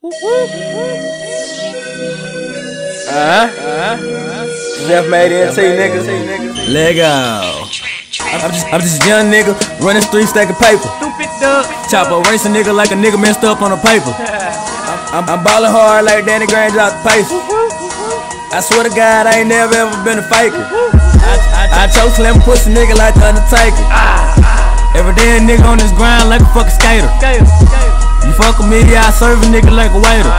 Uh-huh. Uh-huh. Jeff made it to you niggas. Lego. I'm just, I'm just a young nigga running three stack of paper. Chopper race a nigga like a nigga messed up on the paper. I'm, I'm ballin' hard like Danny Granger out the pace. I swear to God, I ain't never ever been a faker. I, I, I chose slim pussy nigga like the Undertaker. Every day a nigga on this grind like a fucking skater. You fuck with me, I serve a nigga like a waiter.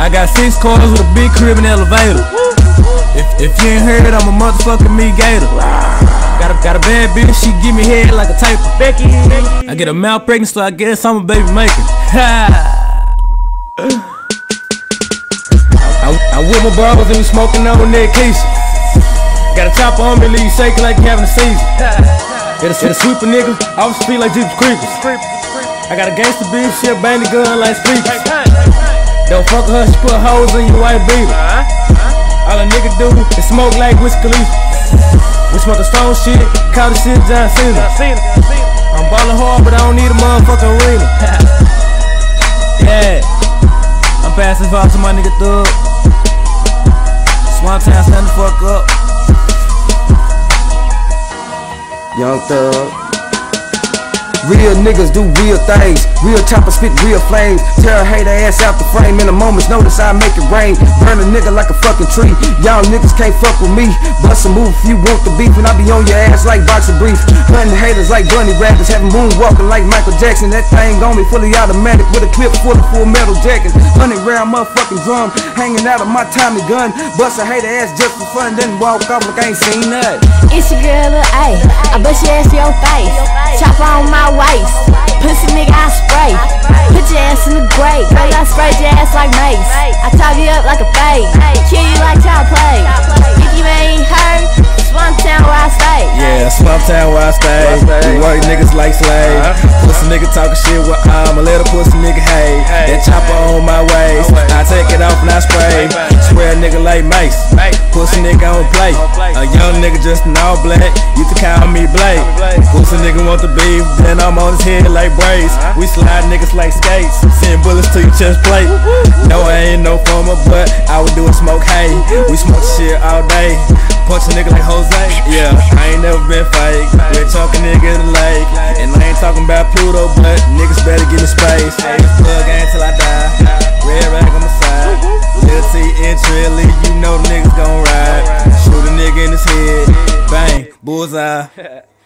I got six cars with a big crib and elevator. If, if you ain't heard, I'm a motherfucking me gator. Got a, got a bad bitch, she give me head like a type of Becky. I get a mouth pregnant, so I guess I'm a baby maker. I, I'm with my brothers and we smoking on that case. Got a chopper on me, leave you shaking like you having a season. It'll, it'll sweep a nigga off the street like Jeepers Creepers. I got a gangster bitch, she a bang the gun like speakers. Don't fuck with her, she put hoes in your white beater. All a nigga do is smoke like Wiz Khalifa. We smoke stone shit, call the shit John Cena. I'm ballin' hard, but I don't need a motherfucking arena. yeah, I'm passing vibe to my nigga Thug. Swamp Town, stand the fuck up. Young Thug. Real niggas do real things. Real choppers spit real flames. Tear a hater ass out the frame. In a moment's notice, I make it rain. Burn a nigga like a fucking tree. Y'all niggas can't fuck with me. Bust a move if you want the beef, and I be on your ass like boxer brief. Hunting haters like bunny rabbits. Having moonwalking like Michael Jackson. That thing on me fully automatic with a clip full of full metal jackets. Hundred round motherfucking drum. Hanging out of my Tommy gun. Bust a hater ass just for fun. Then walk off like I ain't seen nothing. It's your girl, Lil A. I bust your ass to your face. Chopper on my waist. Pussy nigga, I spray. Put your ass in the grave. Girl, I sprayed your ass like mace. I top you up like a fade. Kill you like child play. If you ain't heard, Swamp Town where I stay. Yeah, Swamp Town where I stay. We work niggas like slaves. Pussy nigga talking shit with I'm a little pussy nigga, hey. That chopper on my waist. I take it off and I spray. Swear a nigga like Mace. Pussy nigga on play. A young nigga just an all black. You can call me Blake. Pussy nigga want the beef, then I'm on his head like braids. We slide niggas like skates. Send bullets to your chest plate. No, I ain't no former, but I would do a smoke hay. We smoke shit all day. Punch a nigga like Jose. Yeah, I ain't never been fake. We're talking nigga in the lake. And I ain't talking about Pluto, but niggas better give me space. Plug ain't till I die. Red rag on my side. Lil T and Trilly, you know nigga in